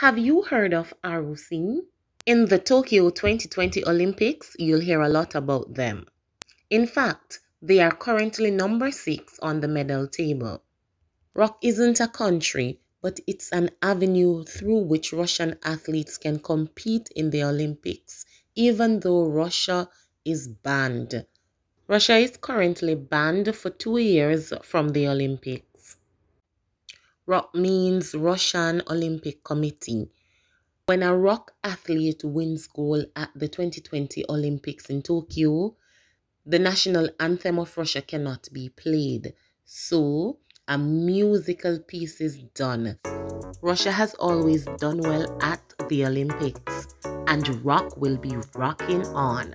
Have you heard of ROC? In the Tokyo 2020 Olympics, you'll hear a lot about them. In fact, they are currently number six on the medal table. ROC isn't a country, but it's an avenue through which Russian athletes can compete in the Olympics, even though Russia is banned. Russia is currently banned for two years from the Olympics. Means Russian Olympic Committee. When a ROC athlete wins gold at the 2020 Olympics in Tokyo, the national anthem of Russia cannot be played. So, a musical piece is done. Russia has always done well at the Olympics, and ROC will be rocking on.